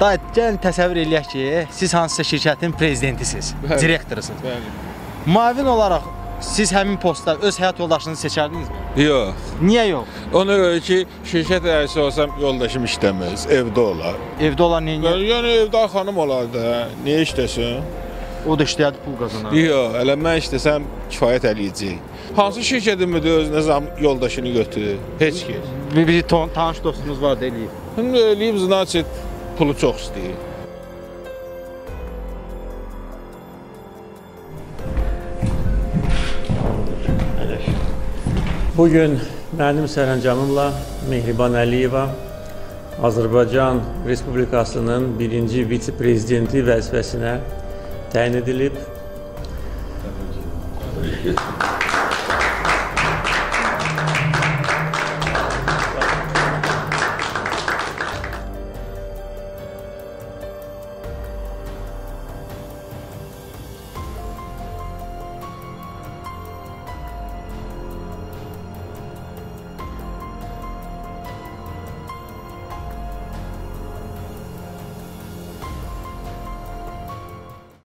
Da gəlin təsəvvür eləyək ki, siz hansısa şirkətin prezidentisiniz, bəli. direktorusunuz. Bəli. Müavin olaraq siz həmin postda öz həyat yoldaşınızı seçərdinizmi? Yox. Niyə yox? Ona görə ki, şirkət rəisi olsam yoldaşım işləməz, evdə olar. Evdə olan niyə? Yəni, yəni evdə xanım olar da, niyə işləsin? O da işləyədi pul qazanar. Yox, elə mən işləsəm kifayət eləyəcək. Hansı şirkətin müdür özünə zam yoldaşını götürür? Heç kim. Bir, bir tanış dostunuz var da eləyib. Eləyib zinaçı pulu çox istəyir. Bu gün mənim sərəncamımla Mehriban Əliyeva Azərbaycan Respublikasının birinci vitse-prezidenti vəzifəsinə təyin edilib.